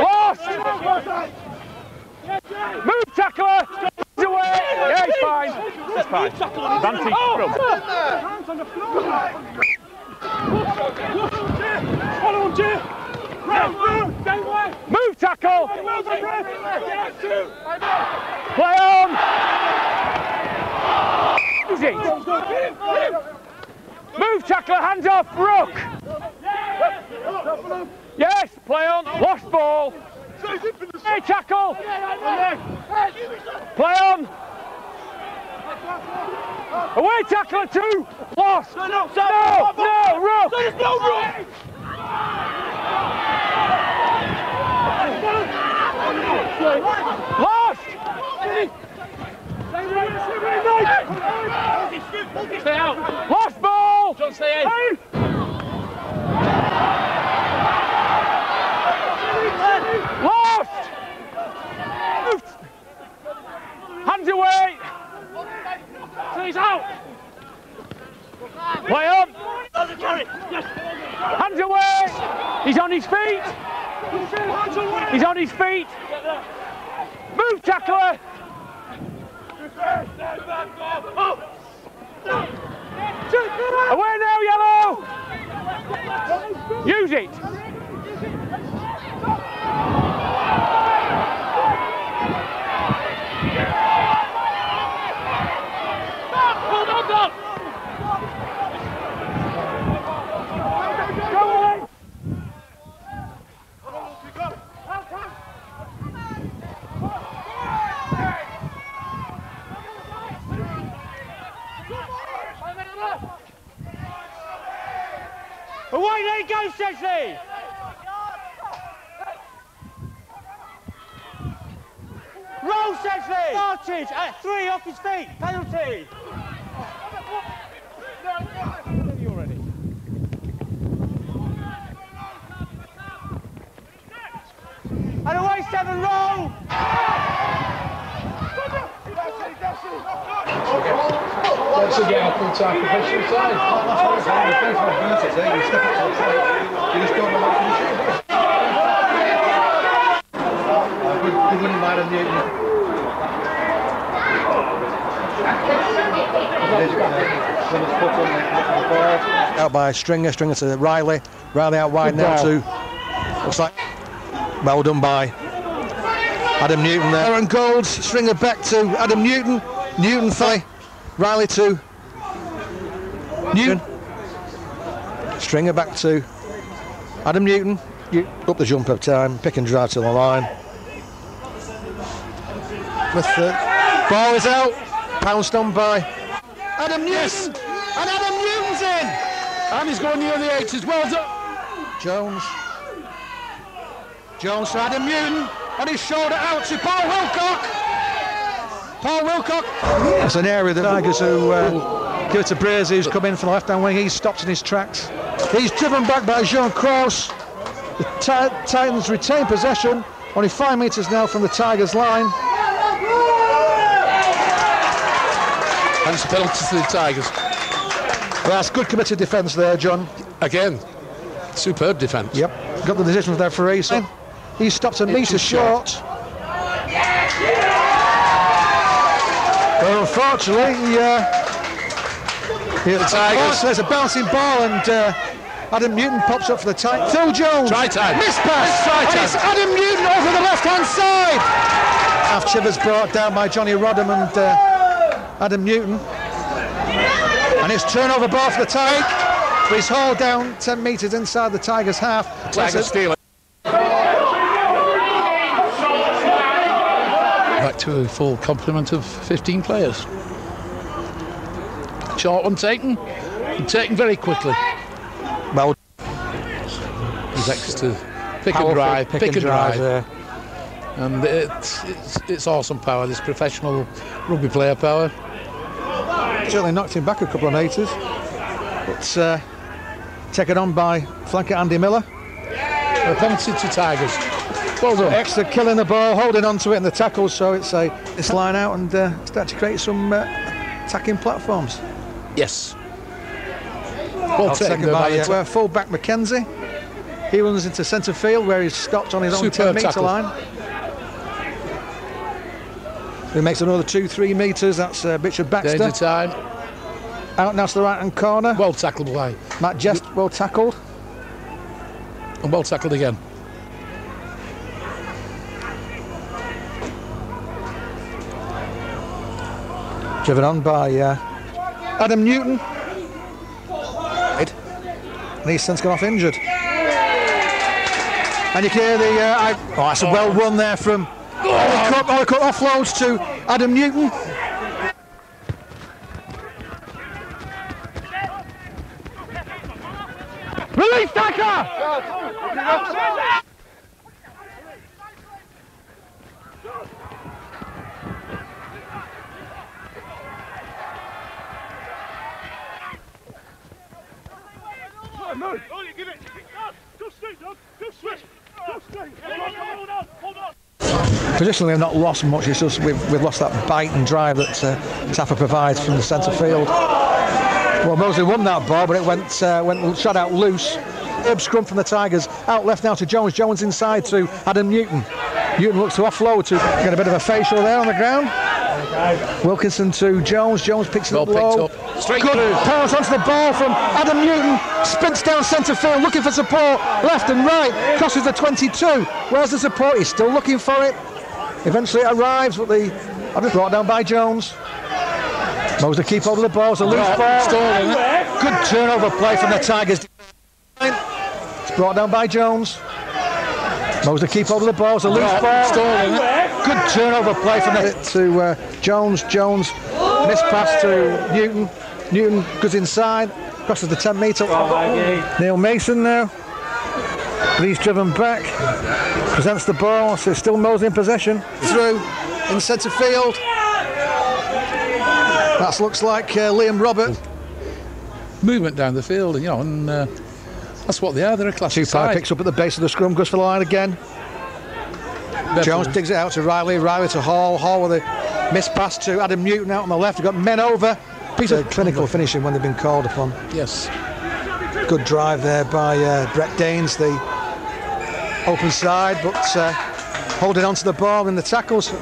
Lost! Move tackler! He's away! Yeah, he's fine. He's fine. Advantage from. Move tackle! Play on! Move tackler, hands off, Rook! Yes, play on, lost ball! Hey, tackle! Play on! Away tackler two! Lost! No, no, no, Rook! There's no Rook! Lost! Stay out! Lost ball! John, stay in! Lost! Hands away! So he's out! Play on! Hands away! He's on his feet! He's on his feet! Move, tackler! Away now, yellow! Use it! Away there he goes, Sedgley! Roll, Sedgley! Advantage at three off his feet. Penalty. And away seven, roll! Once again, full-time professional side. That's what it's like. The first one beat it, eh? You step up to the plate, you just don't know what to do. Good, good winning line on the Out by Stringer, Stringer to Riley, Riley out wide now to looks like well done by Adam Newton there. Aaron Gold, Stringer back to Adam Newton, Newton thigh, Riley to Newton. Stringer back to Adam Newton, You- up the jump of time, pick and drive to the line. With the ball is out, pounced on by Adam Newton, and Adam Newton's in. And he's going near the eight as well. Jones. Jones to Adam Newton, and his shoulder out to Paul Wilcock. Paul Wilcock. That's an area that Tigers who uh, give it to Brazy, who's come in from the left-hand wing. He's stopped in his tracks. He's driven back by Jean Kraus. The Ti- Titans retain possession, only five metres now from the Tigers' line. And it's a penalty to the Tigers. Well, that's good committed defence there, John. Again, superb defence. Yep, got the decision from the referee. So he stopped a metre short. Well, unfortunately, uh, yeah, The Tigers. There's a bouncing ball, and uh, Adam Newton pops up for the tight. Phil Jones. Try time. Miss pass. Miss try and it's Adam Newton over the left-hand side. Half Chivers brought down by Jonny Roddam and uh, Adam Newton. And it's turnover ball for the Tigers. But he's hauled down 10 metres inside the Tigers' half. Tigers steal it. Back to a full complement of 15 players. Short one taken, taken very quickly. Next to pick and drive, pick, and drive, there. and it's, it's it's awesome power. This professional rugby player power. Certainly knocked him back a couple of metres. But uh, taken on by flanker Andy Miller. A penalty to Tigers. Well done. Extra killing the ball, holding on to it in the tackles, so it's a it's line out and uh, start to create some uh, attacking platforms. Yes. Well taken by uh, full back Mackenzie. He runs into centre field where he's stopped on his own 10 metre tackle. line. He makes another two, three metres. That's uh, Richard Baxter. Danger time. Out now to the right hand corner. Well tackled by. Matt Jest well tackled. And well tackled again. Driven on by uh, Adam Newton. And he's since gone off injured. And you can hear the. Uh, I, oh, that's a well run there from Ollie Cook. Ollie offloads to Adam Newton. Release tackler! Positionally, we've not lost much. It's just we've, we've lost that bite and drive that uh, Tapper provides from the centre field. Well, Mosley won that ball, but it went uh, went shot out loose. Herb scrum from the Tigers. Out left now to Jones. Jones inside to Adam Newton. Newton looks to offload to get a bit of a facial there on the ground. Wilkinson to Jones. Jones picks it Well up low. picked up. Straight Good through. pass onto the ball from Adam Newton. Sprints down centre field, looking for support. Left and right. Crosses the 22. Where's the support? He's still looking for it. Eventually it arrives, but the I've been brought down by Jones. Mosley keep hold of the ball. It's a loose Right, ball. stalling it. Good turnover play from the Tigers. It's brought down by Jones. Mosley keep hold of the ball. It's a loose Right, ball. stalling it. Good turnover play from the to uh, Jones. Jones miss pass to Newton. Newton goes inside, crosses the 10 metre. Neil Mason now. But he's driven back, presents the ball, so still Mosley in possession. Through in centre field. That looks like uh, Liam Robert. Movement down the field, you know, and uh, that's what they are. They're a classic Tupai side. picks up at the base of the scrum, goes for the line again. Jones digs it out to Riley, Riley to Hall, Hall with a miss pass to Adam Newton out on the left. We've got men over. Piece of clinical finishing when they've been called upon. Yes. Good drive there by uh, Brett Danes, the open side, but uh, holding on to the ball in the tackles.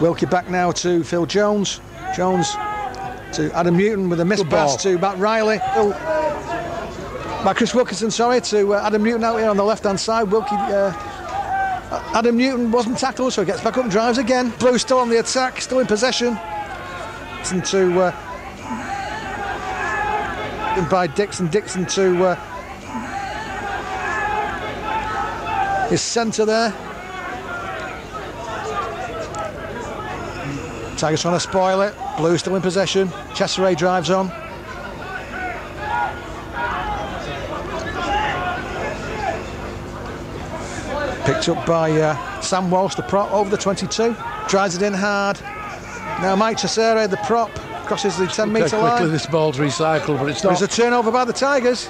Wilkie back now to Phil Jones. Jones to Adam Newton with a miss Good ball. pass to Matt Riley. Phil- by Chris Wilkinson, sorry, to uh, Adam Newton out here on the left hand side. Wilkie. Uh, Adam Newton wasn't tackled, so he gets back up and drives again. Blue still on the attack, still in possession. Dixon to uh, by Dixon. Dixon to uh, his centre there. Tigers trying to spoil it. Blue still in possession. Chesseray drives on. Picked up by uh, Sam Walsh, the prop, over the 22. Drives it in hard. Now Mike Chesseray, the prop, crosses the 10 How metre quickly line. this ball's recycled, but it's not. There's a turnover by the Tigers.